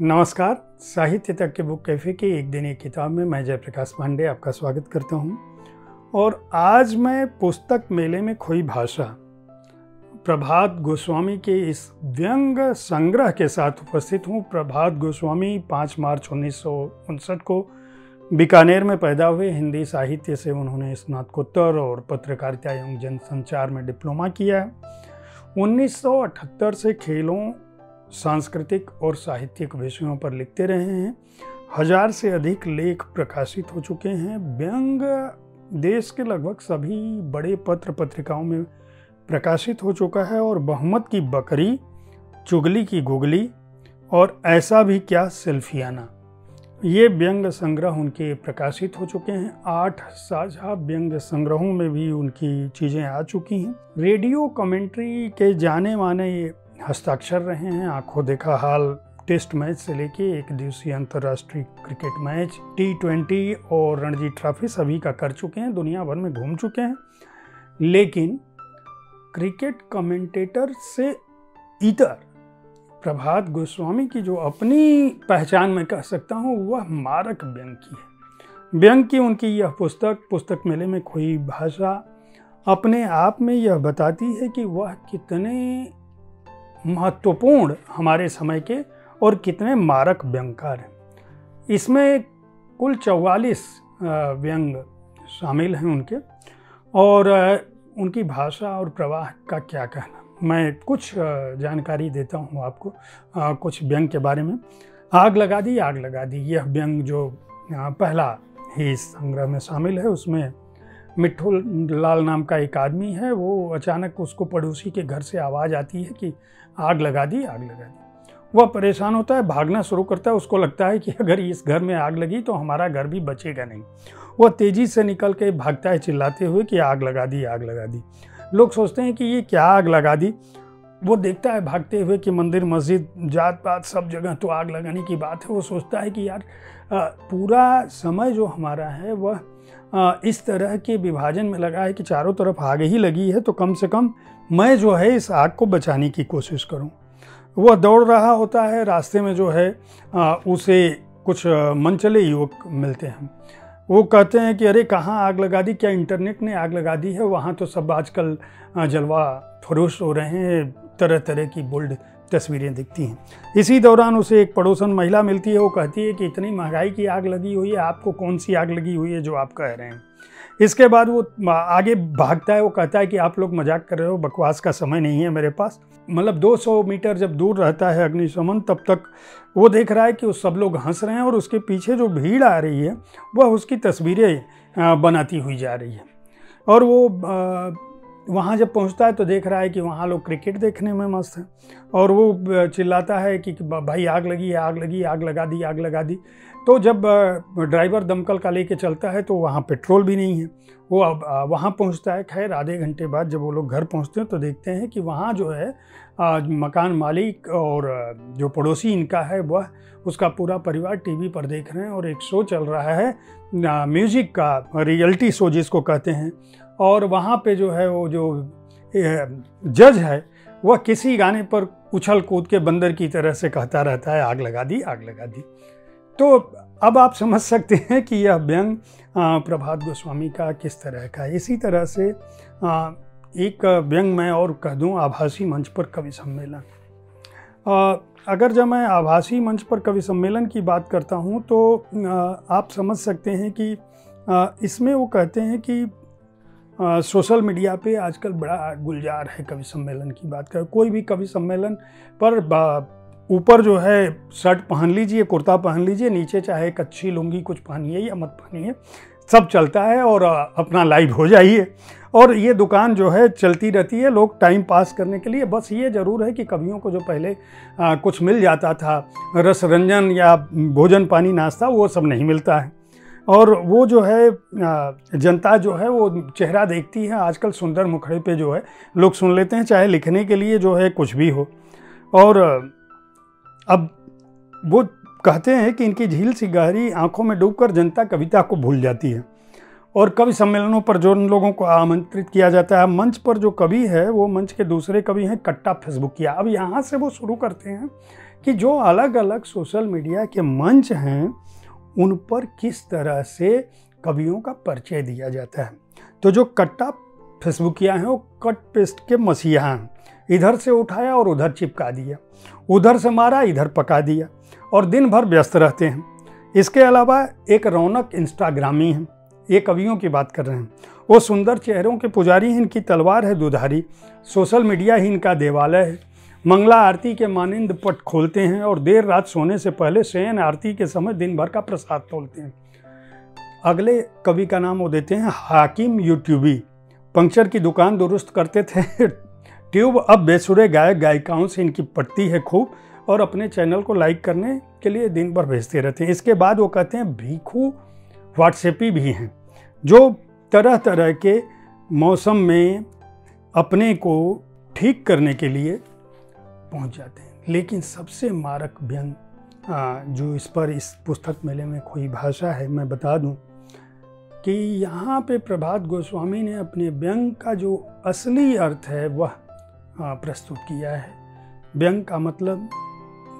नमस्कार। साहित्य तक के बुक कैफ़े के एक दिन एक किताब में मैं जयप्रकाश पांडे आपका स्वागत करता हूँ। और आज मैं पुस्तक मेले में खोई भाषा, प्रभात गोस्वामी के इस व्यंग संग्रह के साथ उपस्थित हूँ। प्रभात गोस्वामी 5 मार्च उन्नीस सौ उनसठ को बीकानेर में पैदा हुए। हिंदी साहित्य से उन्होंने स्नातकोत्तर और पत्रकारिता एवं जनसंचार में डिप्लोमा किया। है 1978 से खेलों सांस्कृतिक और साहित्यिक विषयों पर लिखते रहे हैं। हज़ार से अधिक लेख प्रकाशित हो चुके हैं। व्यंग देश के लगभग सभी बड़े पत्र पत्रिकाओं में प्रकाशित हो चुका है और बहुमत की बकरी, चुगली की गुगली और ऐसा भी क्या सेल्फियाना। ये व्यंग संग्रह उनके प्रकाशित हो चुके हैं। आठ साझा व्यंग संग्रहों में भी उनकी चीज़ें आ चुकी हैं। रेडियो कमेंट्री के जाने माने ये हस्ताक्षर रहे हैं। आँखों देखा हाल टेस्ट मैच से लेके एक दिवसीय अंतर्राष्ट्रीय क्रिकेट मैच टी ट्वेंटी और रणजी ट्रॉफी सभी का कर चुके हैं। दुनिया भर में घूम चुके हैं। लेकिन क्रिकेट कमेंटेटर से इतर प्रभात गोस्वामी की जो अपनी पहचान मैं कह सकता हूँ, वह मारक व्यंग की है। व्यंग की उनकी यह पुस्तक पुस्तक मेले में खोई भाषा अपने आप में यह बताती है कि वह कितने महत्वपूर्ण हमारे समय के और कितने मारक व्यंगकार हैं। इसमें कुल चौवालीस व्यंग शामिल हैं उनके। और उनकी भाषा और प्रवाह का क्या कहना? मैं कुछ जानकारी देता हूँ आपको कुछ व्यंग के बारे में। आग लगा दी, आग लगा दी। यह व्यंग जो पहला ही संग्रह में शामिल है, उसमें मिट्ठू लाल नाम का एक आदमी है, वो अचानक उसको पड़ोसी के घर से आवाज़ आती है कि आग लगा दी, आग लगा दी। वह परेशान होता है, भागना शुरू करता है, उसको लगता है कि अगर इस घर में आग लगी तो हमारा घर भी बचेगा नहीं। वह तेज़ी से निकल के भागता है, चिल्लाते हुए कि आग लगा दी, आग लगा दी। लोग सोचते हैं कि ये क्या आग लगा दी? वो देखता है भागते हुए कि मंदिर, मस्जिद जात पात सब जगह तो आग लगाने की बात है वो सोचता है कि यार पूरा समय जो हमारा है, वह इस तरह के विभाजन में लगा है कि चारों तरफ़ आग ही लगी है तो कम से कम मैं जो है इस आग को बचाने की कोशिश करूँ। वह दौड़ रहा होता है, रास्ते में जो है उसे कुछ मनचले युवक मिलते हैं वो कहते हैं कि, अरे, कहाँ आग लगा दी? क्या इंटरनेट ने आग लगा दी है? वहाँ तो सब आजकल जलवा फरोश हो रहे हैं। तरह तरह की बोल्ड तस्वीरें दिखती हैं। इसी दौरान उसे एक पड़ोसन महिला मिलती है। वो कहती है कि, इतनी महँगाई की आग लगी हुई है। आपको कौन सी आग लगी हुई है जो आप कह रहे हैं? इसके बाद वो आगे भागता है, वो कहता है कि आप लोग मज़ाक कर रहे हो, बकवास का समय नहीं है मेरे पास। मतलब 200 मीटर जब दूर रहता है अग्निशमन, तब तक वो देख रहा है कि वो सब लोग हंस रहे हैं और उसके पीछे जो भीड़ आ रही है, वह उसकी तस्वीरें बनाती हुई जा रही है। और वो वहाँ जब पहुँचता है तो देख रहा है कि वहाँ लोग क्रिकेट देखने में मस्त हैं। और वो चिल्लाता है कि भाई आग लगी आग लगी आग लगा दी, आग लगा दी। तो जब ड्राइवर दमकल का लेके चलता है तो वहाँ पेट्रोल भी नहीं है। वो अब वहाँ पहुँचता है। खैर, आधे घंटे बाद जब वो लोग घर पहुँचते हैं तो देखते हैं कि वहाँ जो है मकान मालिक और जो पड़ोसी इनका है वह, उसका पूरा परिवार टीवी पर देख रहे हैं और एक शो चल रहा है म्यूज़िक का, रियलिटी शो जिसको कहते हैं। और वहाँ पे जो है वो जो जज है, वह किसी गाने पर उछल कूद के बंदर की तरह से कहता रहता है, आग लगा दी, आग लगा दी। तो अब आप समझ सकते हैं कि यह व्यंग प्रभात गोस्वामी का किस तरह का इसी तरह से एक व्यंग मैं और कह दूँ, आभासी मंच पर कवि सम्मेलन। अगर जब मैं आभासी मंच पर कवि सम्मेलन की बात करता हूँ तो आप समझ सकते हैं कि इसमें वो कहते हैं कि सोशल मीडिया पे आजकल बड़ा गुलजार है कवि सम्मेलन की बात कर। कोई भी कवि सम्मेलन पर ऊपर जो है शर्ट पहन लीजिए कुर्ता पहन लीजिए नीचे चाहे अच्छी लुंगी कुछ पहनिए या मत पहनिए सब चलता है और अपना लाइव हो जाइए। और ये दुकान जो है चलती रहती है लोग टाइम पास करने के लिए। बस ये ज़रूर है कि कवियों को जो पहले आ, कुछ मिल जाता था रस रंजन या भोजन पानी नाश्ता वो सब नहीं मिलता है। और वो जो है जनता जो है, वो चेहरा देखती है, आजकल सुंदर मुखड़े पे जो है, लोग सुन लेते हैं, चाहे लिखने के लिए जो है कुछ भी हो। और, अब वो कहते हैं कि इनकी झील सी गहरी आँखों में डूबकर जनता कविता को भूल जाती है। और कवि सम्मेलनों पर जो उन लोगों को आमंत्रित किया जाता है, मंच पर जो कवि है, वो मंच के दूसरे कवि हैं, कट्टा फेसबुक किया अब यहाँ से वो शुरू करते हैं कि जो अलग अलग सोशल मीडिया के मंच हैं उन पर किस तरह से कवियों का परिचय दिया जाता है? तो जो कट्टा फेसबुकिया हैं, वो कट पेस्ट के मसीहा हैं। इधर से उठाया और उधर चिपका दिया। उधर से मारा, इधर पका दिया और दिन भर व्यस्त रहते हैं। इसके अलावा एक रौनक इंस्टाग्रामी हैं। ये कवियों की बात कर रहे हैं। वो सुंदर चेहरों के पुजारी हैं, इनकी तलवार है दुधारी। सोशल मीडिया ही इनका देवालय है। मंगला आरती के मानिंद पट खोलते हैं और देर रात सोने से पहले शयन आरती के समय दिन भर का प्रसाद तोलते हैं। अगले कवि का नाम वो देते हैं हाकिम यूट्यूबी। पंक्चर की दुकान दुरुस्त करते थे। ट्यूब अब बेसुरे गायक गायिकाओं से इनकी पड़ती है खूब और अपने चैनल को लाइक करने के लिए दिन भर भेजते रहते हैं। इसके बाद वो कहते हैं भीखू व्हाट्सएपी भी हैं, जो तरह तरह के मौसम में अपने को ठीक करने के लिए पहुँच जाते हैं। लेकिन सबसे मारक व्यंग जो इस पर इस पुस्तक मेले में कोई भाषा है, मैं बता दूँ कि यहाँ पे प्रभात गोस्वामी ने अपने व्यंग का जो असली अर्थ है, वह प्रस्तुत किया है। व्यंग का मतलब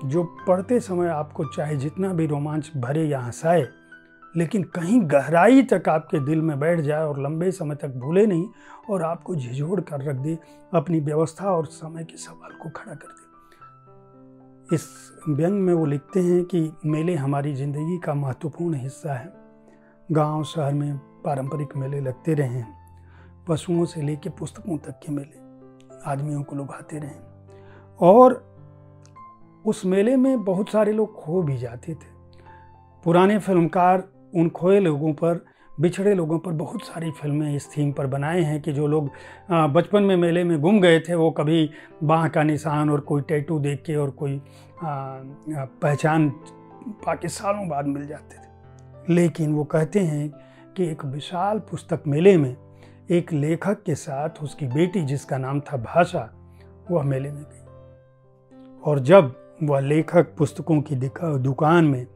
जो पढ़ते समय आपको चाहे जितना भी रोमांच भरे या हंसाए, लेकिन कहीं गहराई तक आपके दिल में बैठ जाए और लंबे समय तक भूले नहीं और आपको झिझोड़ कर रख दे अपनी व्यवस्था और समय के सवाल को खड़ा कर दे। इस व्यंग में वो लिखते हैं कि मेले हमारी ज़िंदगी का महत्वपूर्ण हिस्सा है। गाँव, शहर में पारंपरिक मेले लगते रहे हैं। पशुओं से लेकर पुस्तकों तक के मेले, आदमियों को लुभाते रहे और उस मेले में बहुत सारे लोग खो भी जाते थे। पुराने फिल्मकार, उन खोए लोगों पर बिछड़े लोगों पर बहुत सारी फ़िल्में इस थीम पर बनाए हैं कि जो लोग बचपन में मेले में गुम गए थे, वो कभी बाह का निशान और कोई टैटू देख के और कोई पहचान पाके सालों बाद मिल जाते थे। लेकिन वो कहते हैं कि एक विशाल पुस्तक मेले में एक लेखक के साथ उसकी बेटी, जिसका नाम था भाषा, वह मेले में गई। और जब वह लेखक पुस्तकों की दुकान में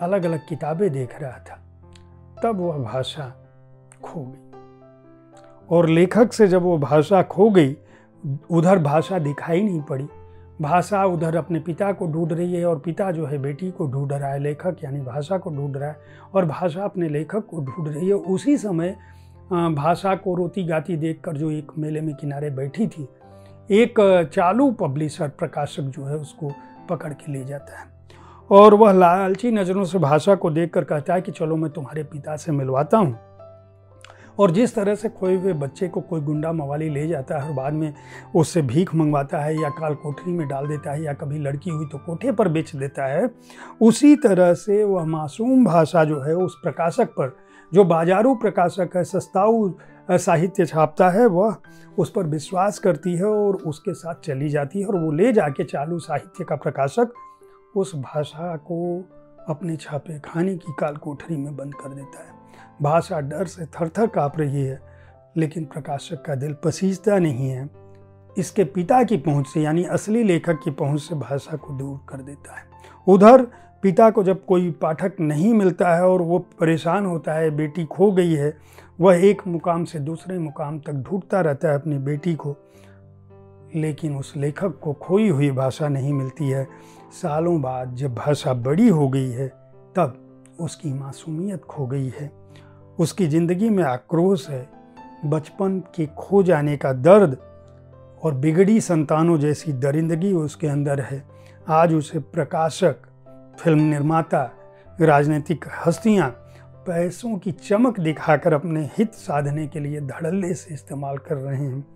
अलग अलग किताबें देख रहा था तब वह भाषा खो गई। और लेखक से जब वो भाषा खो गई, उधर भाषा दिखाई नहीं पड़ी। भाषा उधर अपने पिता को ढूंढ रही है और पिता जो है बेटी को ढूंढ रहा है, लेखक यानी भाषा को ढूंढ रहा है और भाषा अपने लेखक को ढूंढ रही है। उसी समय भाषा को रोती गाती देखकर जो एक मेले में किनारे बैठी थी, एक चालू पब्लिशर प्रकाशक जो है उसको पकड़ के ले जाता है। और वह लालची नज़रों से भाषा को देखकर कहता है कि चलो मैं तुम्हारे पिता से मिलवाता हूँ। और जिस तरह से खोए हुए बच्चे को कोई गुंडा मवाली ले जाता है और बाद में उससे भीख मंगवाता है या काल कोठरी में डाल देता है या कभी लड़की हुई तो कोठे पर बेच देता है, उसी तरह से वह मासूम भाषा जो है उस प्रकाशक पर, जो बाजारू प्रकाशक है, सस्ताऊ साहित्य छापता है, वह उस पर विश्वास करती है और उसके साथ चली जाती है और वो ले जाके चालू साहित्य का प्रकाशक उस भाषा को अपने छापे खाने की काल कोठरी में बंद कर देता है। भाषा डर से थर थर काँप रही है, लेकिन प्रकाशक का दिल पसीजता नहीं है। इसके पिता की पहुँच से, यानी असली लेखक की पहुँच से भाषा को दूर कर देता है। उधर पिता को जब कोई पाठक नहीं मिलता है और वो परेशान होता है, बेटी खो गई है, वह एक मुकाम से दूसरे मुकाम तक ढूंढता रहता है अपनी बेटी को। लेकिन उस लेखक को खोई हुई भाषा नहीं मिलती है। सालों बाद जब भाषा बड़ी हो गई है, तब उसकी मासूमियत खो गई है। उसकी ज़िंदगी में आक्रोश है, बचपन के खो जाने का दर्द और बिगड़ी संतानों जैसी दरिंदगी उसके अंदर है। आज उसे प्रकाशक, फ़िल्म निर्माता, राजनीतिक हस्तियाँ पैसों की चमक दिखाकर अपने हित साधने के लिए धड़ल्ले से इस्तेमाल कर रहे हैं।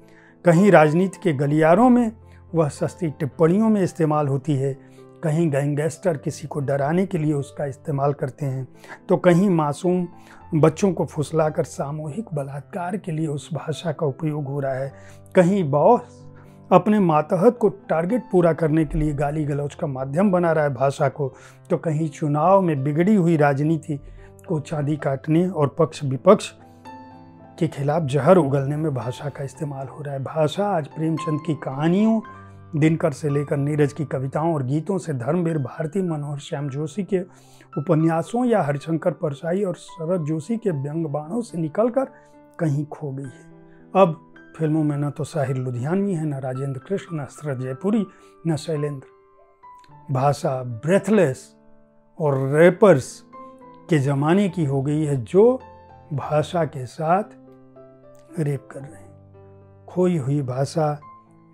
कहीं राजनीति के गलियारों में वह सस्ती टिप्पणियों में इस्तेमाल होती है कहीं गैंगस्टर किसी को डराने के लिए उसका इस्तेमाल करते हैं तो कहीं मासूम बच्चों को फुसलाकर सामूहिक बलात्कार के लिए उस भाषा का उपयोग हो रहा है। कहीं बॉस अपने मातहत को टारगेट पूरा करने के लिए गाली गलौज का माध्यम बना रहा है भाषा को तो कहीं चुनाव में बिगड़ी हुई राजनीति को चांदी काटने और पक्ष विपक्ष के खिलाफ जहर उगलने में भाषा का इस्तेमाल हो रहा है। भाषा आज प्रेमचंद की कहानियों दिनकर से लेकर नीरज की कविताओं और गीतों से धर्मवीर, भारती, मनोहर, श्याम जोशी के उपन्यासों या हरिशंकर परसाई और शरद जोशी के व्यंग बाणों से निकलकर कहीं खो गई है। अब फ़िल्मों में न तो साहिर लुधियानवी है, न राजेंद्र कृष्ण, न शरद जयपुरी, न शैलेंद्र। भाषा ब्रेथलेस और रेपर्स के ज़माने की हो गई है, जो भाषा के साथ रेप कर रहे हैं। खोई हुई भाषा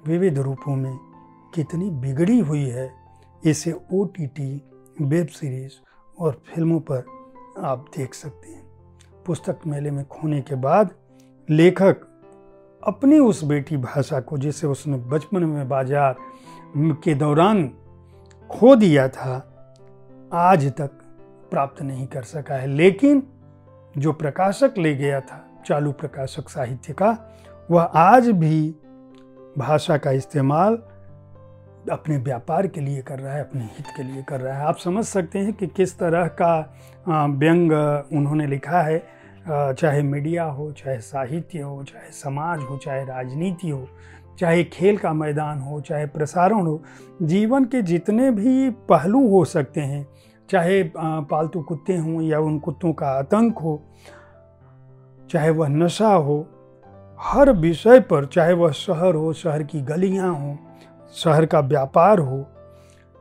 विविध रूपों में कितनी बिगड़ी हुई है, इसे O T T web series और फ़िल्मों पर आप देख सकते हैं। पुस्तक मेले में खोने के बाद लेखक अपनी उस बेटी भाषा को, जिसे उसने बचपन में बाज़ार के दौरान खो दिया था, आज तक प्राप्त नहीं कर सका है। लेकिन जो प्रकाशक ले गया था, चालू प्रकाशक साहित्य का, वह आज भी भाषा का इस्तेमाल अपने व्यापार के लिए कर रहा है, अपने हित के लिए कर रहा है। आप समझ सकते हैं कि किस तरह का व्यंग उन्होंने लिखा है। चाहे मीडिया हो, चाहे साहित्य हो, चाहे समाज हो, चाहे राजनीति हो, चाहे खेल का मैदान हो, चाहे प्रसारण हो, जीवन के जितने भी पहलू हो सकते हैं, चाहे पालतू कुत्ते हों या उन कुत्तों का आतंक हो, चाहे वह नशा हो, हर विषय पर, चाहे वह शहर हो, शहर की गलियाँ हों शहर का व्यापार हो,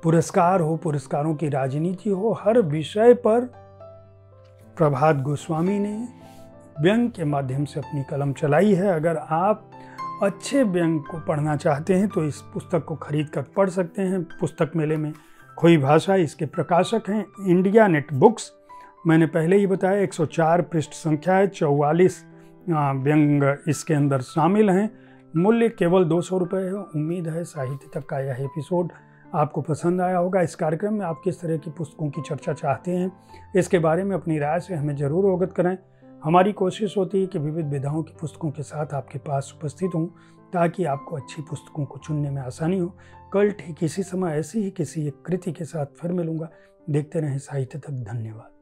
पुरस्कार हो, पुरस्कारों की राजनीति हो, हर विषय पर प्रभात गोस्वामी ने व्यंग के माध्यम से अपनी कलम चलाई है। अगर आप अच्छे व्यंग को पढ़ना चाहते हैं तो इस पुस्तक को खरीद कर पढ़ सकते हैं। पुस्तक मेले में खोई भाषा इसके प्रकाशक हैं। इंडिया नेट बुक्स, मैंने पहले ही बताया 104 पृष्ठ संख्या है, चौवालीस व्यंग इसके अंदर शामिल हैं। मूल्य केवल दो सौ रुपये है। उम्मीद है साहित्य तक का यह एपिसोड आपको पसंद आया होगा। इस कार्यक्रम में आप किस तरह की पुस्तकों की चर्चा चाहते हैं, इसके बारे में अपनी राय से हमें ज़रूर अवगत कराएँ। हमारी कोशिश होती है कि विविध विधाओं की पुस्तकों के साथ आपके पास उपस्थित हूँ, ताकि आपको अच्छी पुस्तकों को चुनने में आसानी हो। कल ठीक इसी समय ऐसी ही किसी एक कृति के साथ फिर मिलूँगा। देखते रहें साहित्य तक। धन्यवाद।